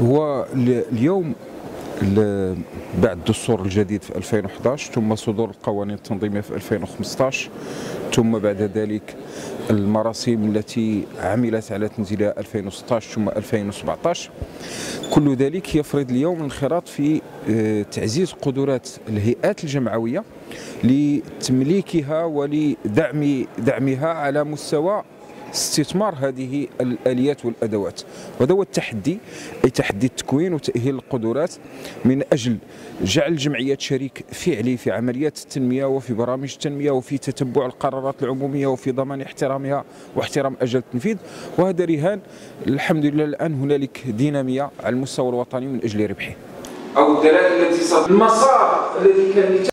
هو اليوم بعد الدستور الجديد في 2011 ثم صدور القوانين التنظيمية في 2015 ثم بعد ذلك المراسيم التي عملت على تنزيلها 2016 ثم 2017 كل ذلك يفرض اليوم الانخراط في آه، تعزيز قدرات الهيئات الجمعوية لتمليكها ولدعم دعمها على مستوى استثمار هذه الآليات والأدوات. وهذا هو التحدي أي تحدي التكوين وتأهيل القدرات من أجل جعل الجمعيات شريك فعلي في عمليات التنمية وفي برامج التنمية وفي تتبع القرارات العمومية وفي ضمان احترامها واحترام أجل التنفيذ. وهذا رهان الحمد لله الآن هنالك دينامية على المستوى الوطني من أجل ربحه. أو الدلائل التي المسار الذي كان